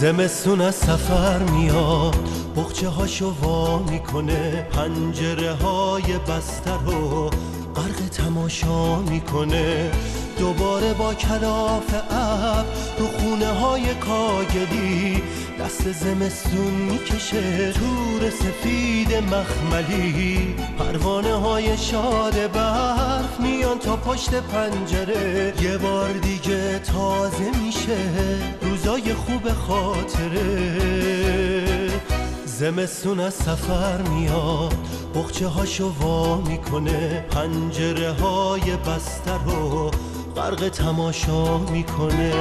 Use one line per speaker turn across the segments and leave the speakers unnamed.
زمستون از سفر میاد بخچه هاشو وا می‌کنه پنجره های بستر رو غرق تماشا می‌کنه. دوباره با کلاف اب رو خونه های کاگلی دست زمستون می‌کشه. تور سفید مخملی پروانه های شاد برف میان تا پشت پنجره. یه بار دیگه تازه میشه. خوب خاطره. زمستون از سفر میاد بخچه هاشو وا می‌کنه. پنجره های بستر رو غرق تماشا می‌کنه.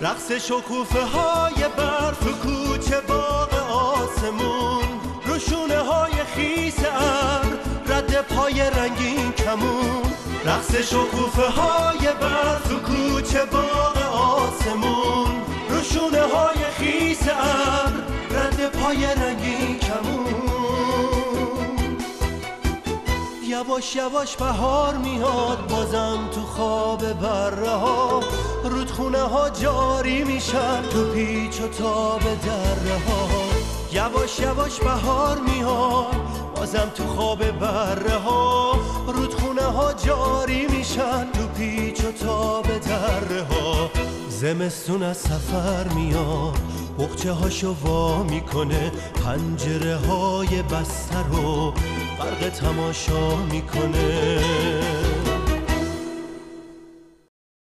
رقص شکوفه های برف کوچه باغ آسمون پای رنگین کمون رقص شکوفه های برف کوچه باغ آسمون. روشونه های خیس ابر رد پای رنگین کمون. یواش یواش بهار میاد بازم تو خواب بره ها. رودخونه ها جاری میشن تو پیچ و تاب دره ها. یواش یواش بهار میاد بازم تو خواب بره ها رودخونه ها جاری میشن تو پیچ و تاب دره ها زمستون از سفر میاد بخچه هاشو وا می‌کنه پنجره های بستر رو غرق تماشا می‌کنه.